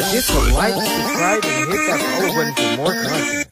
forget to like, subscribe, and hit that bell button for more content.